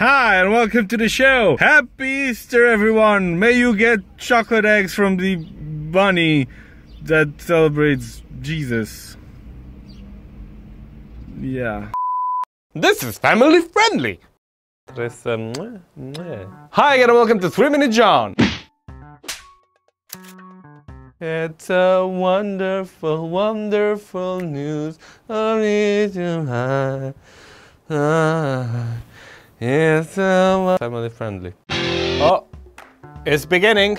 Hi, and welcome to the show. Happy Easter, everyone. May you get chocolate eggs from the bunny that celebrates Jesus. Yeah. This is family friendly. This, um, Hi, and welcome to 3 Minute John. It's a wonderful, wonderful news. Only to high. It's a family friendly. Oh, it's beginning.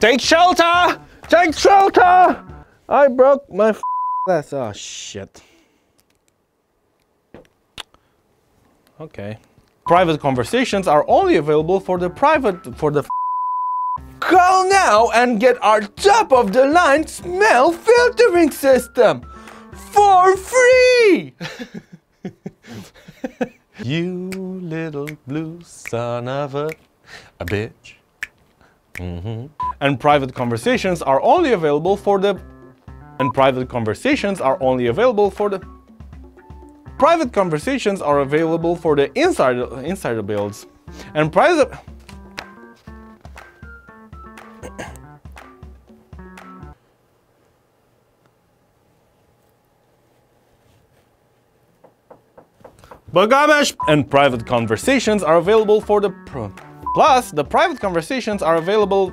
Take shelter! Take shelter! I broke my f- glass. Oh shit. Okay. Private conversations are only available for the private for the Call now and get our top of the line smell filtering system for free. you little blue son of a, a bitch. Mhm. And private conversations are only available for the and private conversations are only available for the private conversations are available for the insider insider builds and private Bagamesh and private conversations are available for the pro. Plus, the private conversations are available.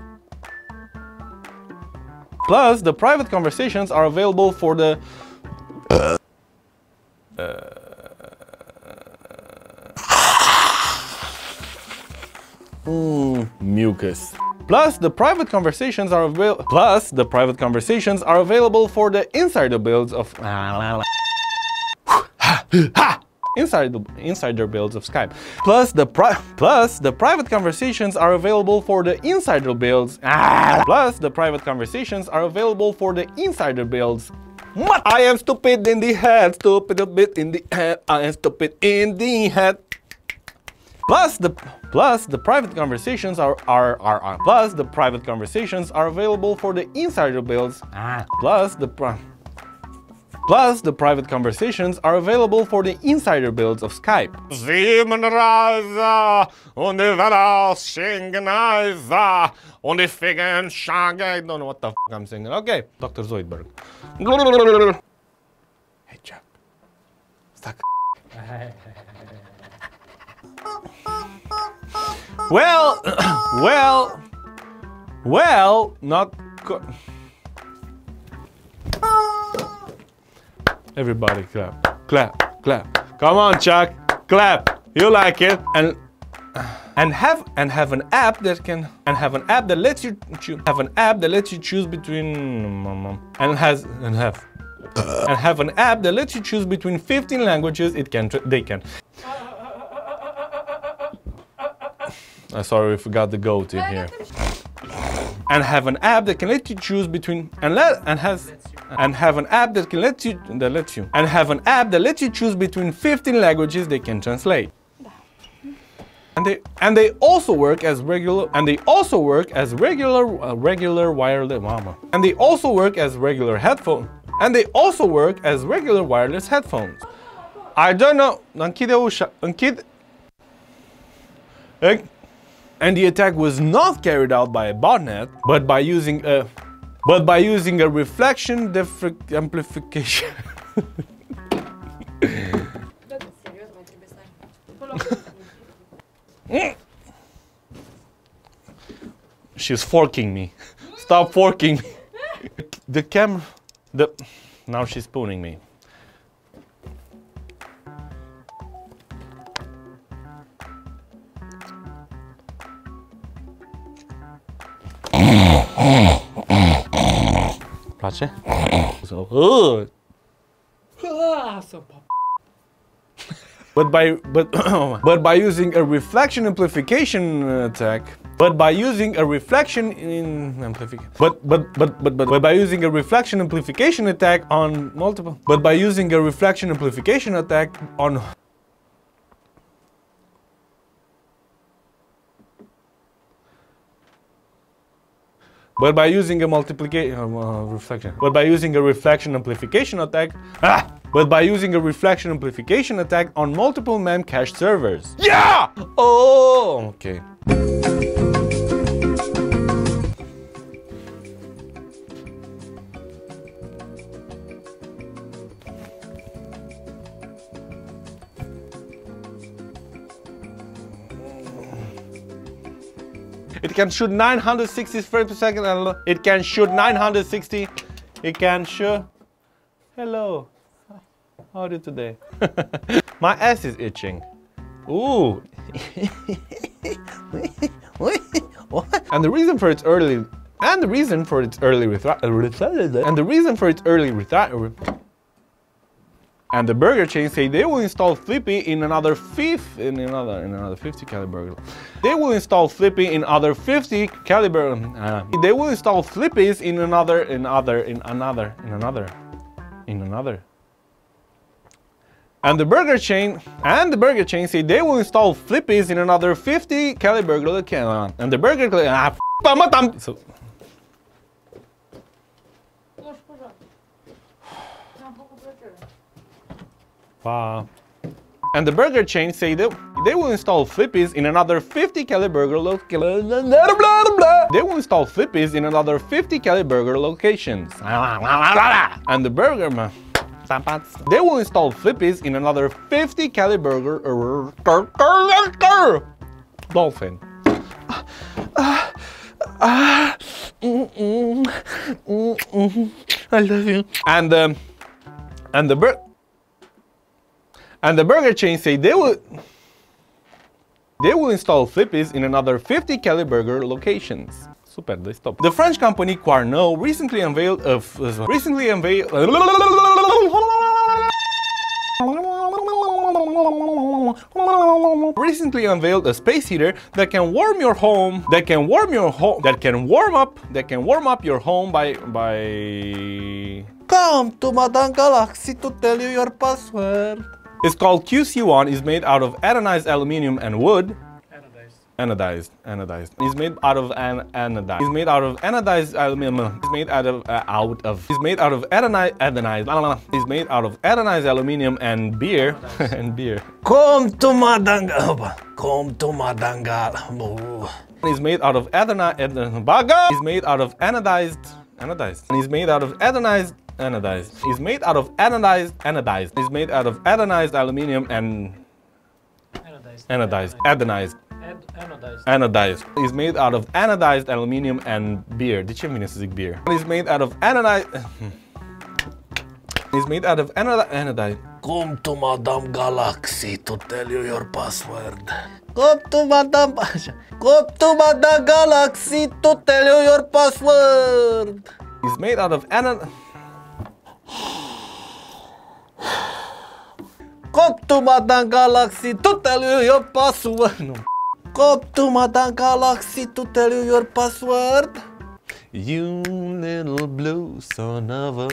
Plus, the private conversations are available for the. Mm, mucus. Plus, the private conversations are available. Plus, the private conversations are available for the insider builds of. Inside the insider builds of Skype. Plus the plus the private conversations are available for the insider builds. Ah! Plus the private conversations are available for the insider builds. What? I am stupid in the head, stupid a bit in the head. I am stupid in the head. Plus the plus the private conversations are are are, are plus the private conversations are available for the insider builds. Ah. Plus the Plus, the private conversations are available for the insider builds of Skype. Simenreise und die Welle Schingeneise und die I don't know what the f I'm singing. Okay, Dr. Zoidberg. Hey, Chuck. Stuck. well, well, well, not. Everybody clap, clap, clap. Come on, Chuck, clap. You like it, and and have and have an app that can and have an app that lets you choose have an app that lets you choose between and has and have and have an app that lets you choose between 15 languages it can they can. I'm sorry we forgot the goat in here. And have an app that can let you choose between and let and has and have an app that can let you that lets you and have an app that lets you choose between 15 languages they can translate. And they and they also work as regular and they also work as regular uh, regular wireless mama. And they also work as regular headphone. And they also work as regular wireless headphones. I don't know. Închide ușa. Închide. And the attack was not carried out by a botnet, but by using a but by using a reflection amplification. She's forking me. Stop forking me. The camera. The. Now she's spooning me. Place? But by but oh but by using a reflection amplification uh, attack, but by using a reflection in amplification, but but but but but but by using a reflection amplification attack on multiple, but by using a reflection amplification attack on. But by using a multiplication uh, reflection, but by using a reflection amplification attack, ah, but by using a reflection amplification attack on multiple memcached servers. Yeah! Oh, okay. It can shoot 960 frames per second and it can shoot 960. It can shoot. Hello. How are you today? My ass is itching. Ooh. and the reason for its early and the reason for its early uh, and the reason for its early and the burger chain say they will install Flippy in another fifth in another in another 50 caliber. They will install Flippy in other 50 caliber. Uh, they will install Flippies in another in other in another in another in another. And the burger chain and the burger chain say they will install Flippies in another 50 caliber. And the burger ah, so Wow. And the burger chain say that they will install Flippies in another 50 CaliBurger locations. They will install Flippies in another 50 CaliBurger locations. And the burger man. They will install Flippies in another 50 CaliBurger er, er, er, Dolphin. I love you. And um, and the burger. And the burger chain say they will they will install Flippies in another 50 CaliBurger locations. Super, they stop. The French company Qarnot recently unveiled a uh, recently unveiled recently unveiled a space heater that can warm your home that can warm your home that can warm up that can warm up your home by by come to Madame Galaxy to tell you your password it's called QC1, is made out of anodized aluminium and wood. Anodized. Anodized, anodized. It's made out of an anodized. It's made out of anodized aluminium. It's made out of uh, out of. It's made out of anodized. Anodized. It's made out of anodized aluminium and beer and beer. Come to Madanga. Come to Madanga. It's made out of anodized. Baga. It's made out of anodized. Anodized. And it's made out of anodized anodized. It's made out of anodized, anodized. It's made out of anodized aluminium and Anodized. anodized, anodized. Anodized. Anodized. It's made out of anodized aluminium and beer. De ce vine să zic beer? It's made out of anodized... It's made out of anod anodized. Come to Madame Galaxy to tell you your password. Come to Madame... Come to Madame Galaxy to tell you your password. It's made out of anod... Come to Madame Galaxy to tell you your password. No. To Madame Galaxy to tell you your password. You little blue son of a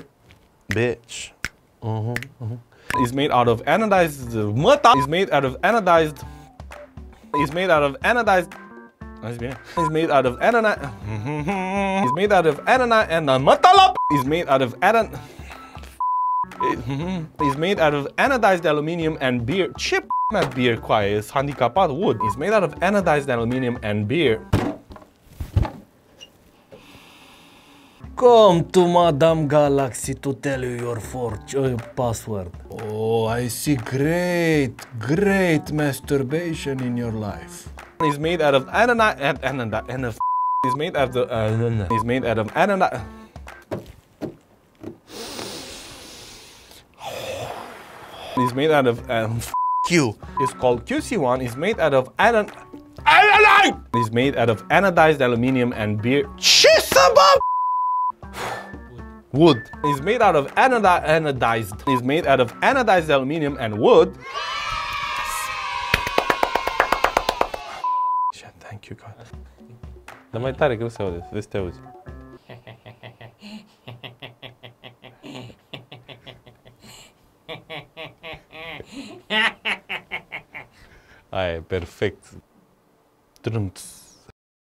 bitch. Uh-huh, uh-huh. It's made out of anodized mata. It's made out of anodized. It's made out of anodized. It's made out of anodized. It's made out of anodized and matalap. It's made out of anodized. It's made out of anodized aluminium and beer. Chip not beer quiet, it's handicapat wood. It's made out of anodized aluminium and beer. Come to Madame Galaxy to tell you your fortune, password. Oh, I see great, great masturbation in your life. It's made out of anodized and anodized. It's made out of uh, it's made out of anodized. It's made out of um, Q. It's called QC1. It's made out of anon. Anodized! It's made out of anodized aluminium and beer. Wood. It's made out of anodi- anodized. It's made out of anodized aluminium and wood. Shit, thank you, God. Dar mai tare nu se aude. Vezi te auzi. perfeito. Trumps.